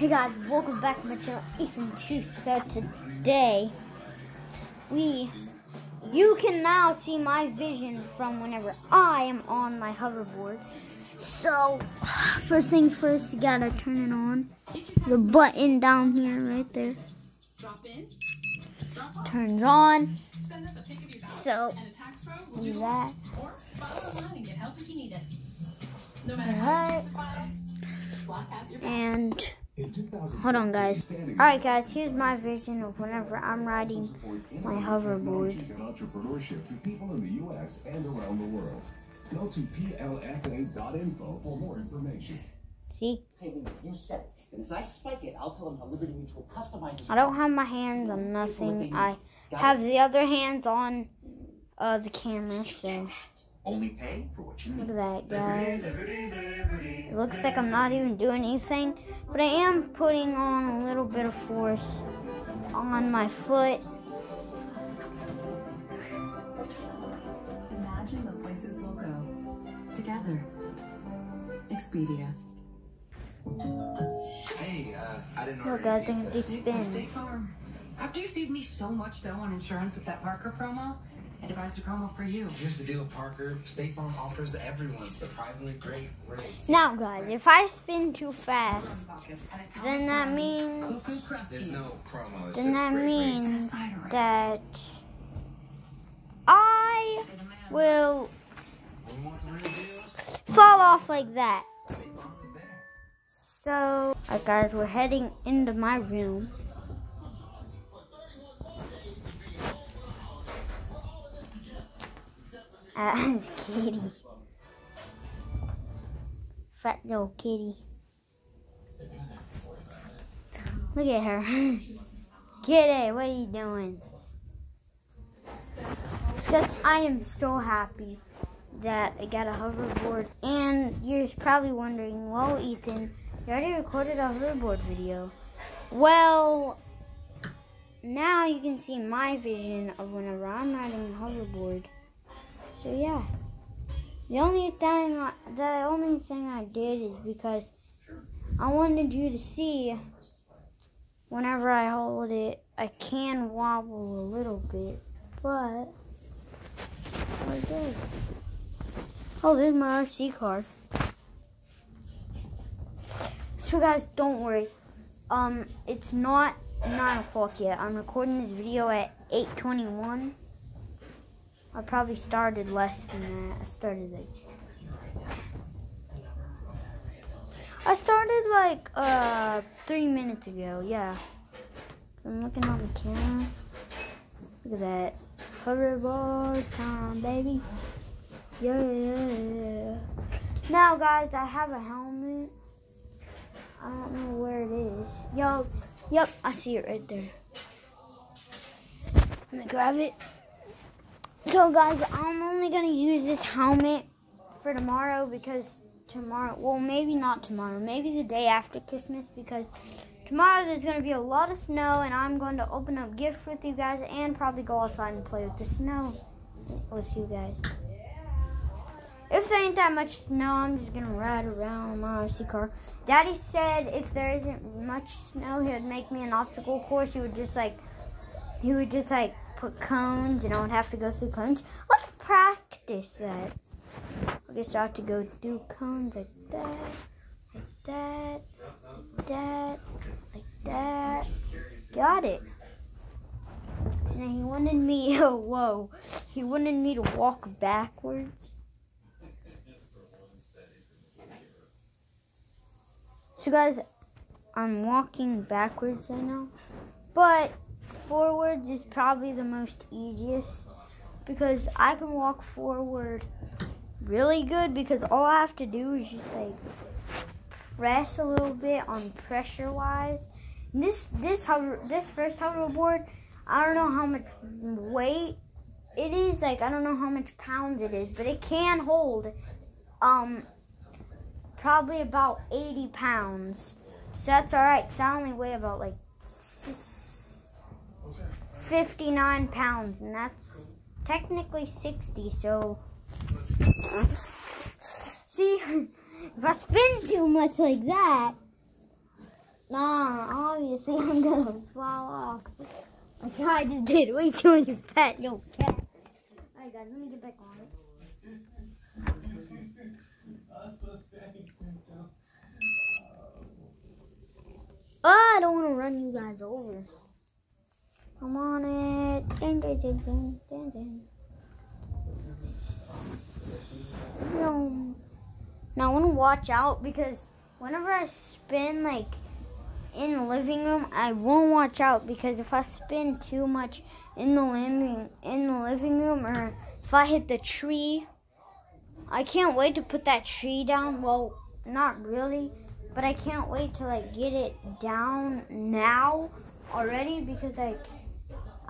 Hey guys, welcome back to my channel, Ethan 2. So today, we, you can now see my vision from whenever I am on my hoverboard. So, first things first, you gotta turn it on. The button down here, right there. Turns on. So, do that. Alright. And hold on, guys. Alright, guys, here's my vision of whenever I'm riding my hoverboard. entrepreneurship to people in the U.S. and around the world. Go to plfa.info for more information. See? Hey, Lena, you said it. And as I spike it, I'll tell them how Liberty Mutual customizes. I don't have my hands on nothing. I have the other hands on uh, the camera, so Only pay for what you need. look at that, guys. It looks like I'm not even doing anything, but I am putting on a little bit of force on my foot. Imagine the places we'll go together. Expedia. Hey, uh, I didn't Look, order guys, I pizza. can Nick from spin. State Farm. After you saved me so much dough on insurance with that Parker promo, I devised a promo for you. Here's the deal, Parker. State Farm offers everyone surprisingly great rates. Now, guys, if I spin too fast, Buckets and it's then that means Crusty. There's no promo. It's then just that great means Cider that I You're the man. will When you want the real deal, fall off like that. State Farm is there. So, alright guys, we're heading into my room. Uh, As Kitty. Fat little kitty. Look at her. Kitty, what are you doing? Because I am so happy that I got a hoverboard. And you're probably wondering, well, Ethan, you already recorded a hoverboard video. Well, now you can see my vision of whenever I'm riding a hoverboard. So yeah, the only thing I, the only thing I did is because I wanted you to see whenever I hold it, I can wobble a little bit, but. Oh, there's my RC car. So guys, don't worry. Um, it's not nine o'clock yet. I'm recording this video at eight twenty-one. I probably started less than that. I started like I started like uh three minutes ago. Yeah. I'm looking on the camera. Look at that. Hoverboard time, baby. Yeah. Now, guys, I have a helmet. I don't know where it is. Yo, yep, I see it right there. Let me grab it. So, guys, I'm only gonna use this helmet for tomorrow because tomorrow, well, maybe not tomorrow, maybe the day after Christmas because tomorrow there's gonna be a lot of snow and I'm going to open up gifts with you guys and probably go outside and play with the snow with you guys. If there ain't that much snow, I'm just gonna ride around my RC car. Daddy said if there isn't much snow, he would make me an obstacle course. He would just like, he would just like put cones, and I don't have to go through cones. Let's practice that. I guess I have to go through cones like that, like that, like that, like that. Got it. And then he wanted me, oh whoa, he wanted me to walk backwards. So guys, I'm walking backwards right now. But forwards is probably the most easiest because I can walk forward really good because all I have to do is just like press a little bit on pressure wise. This this hover this first hoverboard, I don't know how much weight it is, like I don't know how much pounds it is, but it can hold um probably about 80 pounds. So that's alright, because I only weigh about like 59 pounds, and that's technically 60, so. See, if I spin too much like that, Nah, obviously I'm gonna fall off. Like I just did. Wait till you pet your cat. Alright guys, let me get back on it. Oh, I don't want to run you guys over. I'm on it. Dun, dun, dun, dun, dun, dun. No. Now I want to watch out because whenever I spin like in the living room, I won't watch out because if I spin too much in the living in the living room or if I hit the tree, I can't wait to put that tree down. Well, not really, but I can't wait to like get it down now already because like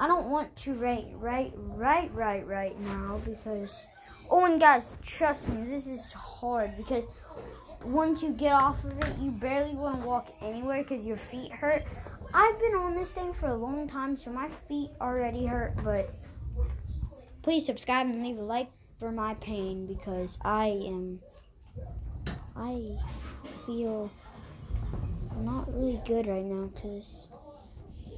I don't want to write right right right right now because oh and guys trust me this is hard because once you get off of it you barely want to walk anywhere because your feet hurt. I've been on this thing for a long time so my feet already hurt but please subscribe and leave a like for my pain because I am I feel not really good right now because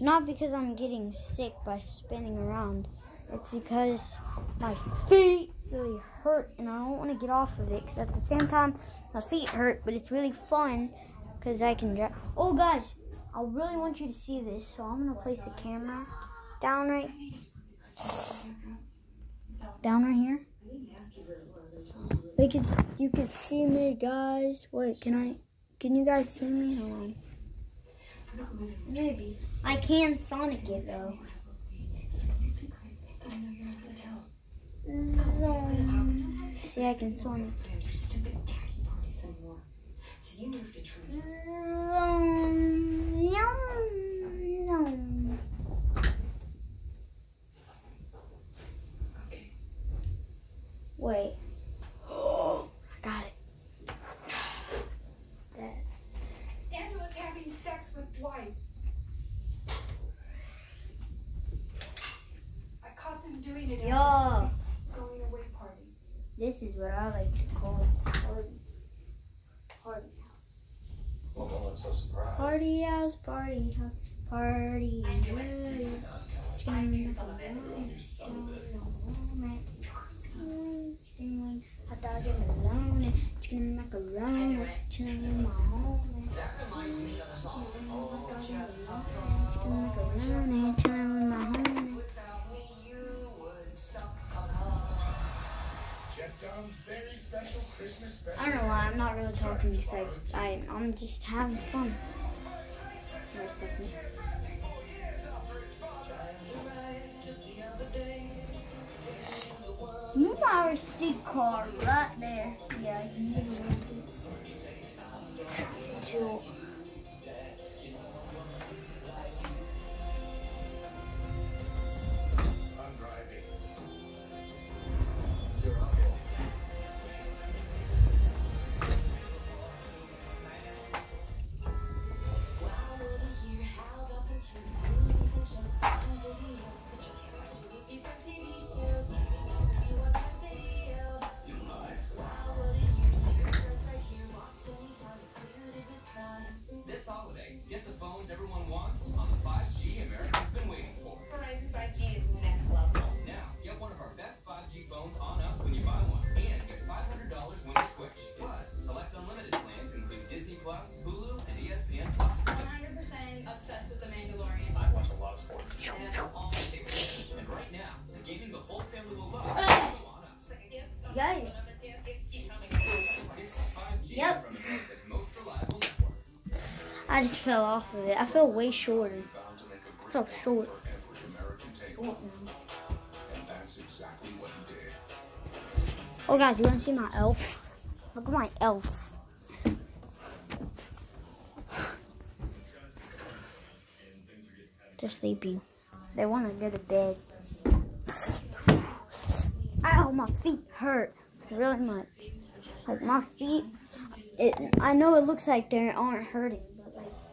not because I'm getting sick by spinning around. It's because my feet really hurt and I don't want to get off of it because at the same time my feet hurt, but it's really fun because I can drive. Oh, guys, I really want you to see this, so I'm going to place the camera down right down right here. They could, you can see me, guys. Wait, can I? Can you guys see me? Maybe. I can Sonic it though. Um, see, I can Sonic. Um, yum, yum. Wait. I got it. That. Angela's having sex with Dwight. I caught them doing it at Yeah. his going away party. This is what I like to call party. Party Well, don't look so surprised. Party house, party house, party. Chicken wing, hot dog and bologna, chicken macaroni, chilling in my home. Chicken and macaroni, chilling in my I'm just having fun. A second. You my receipt card right there. Yeah, you it. To fell off of it. I felt way shorter. I felt short. Oh, guys, you want to see my elves? Look at my elves. They're sleeping. They want to go to bed. Ow, my feet hurt really much. Like my feet, it. I know it looks like they aren't hurting,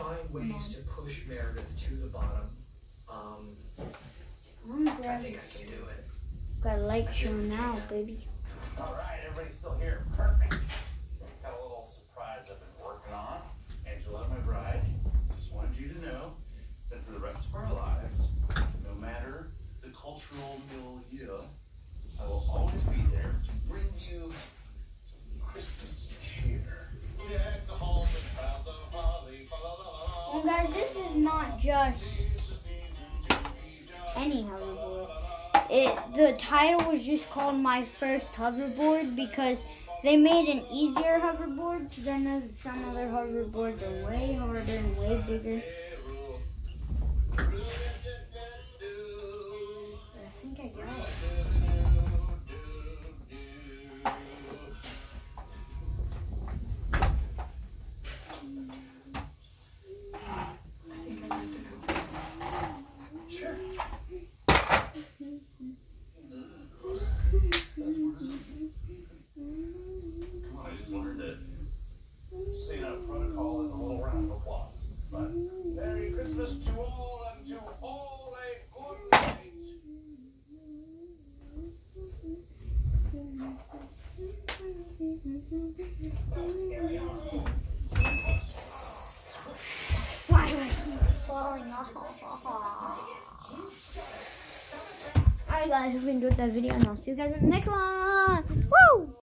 find ways to push Meredith to the bottom. Um, I think I can do it. Got light show now, baby. All right, everybody's still here. Perfect. any hoverboard. It the title was just called my first hoverboard because they made an easier hoverboard because I know some other hoverboards are way harder and way bigger. guys, hope you enjoyed that video, and I'll see you guys in the next one. Woo!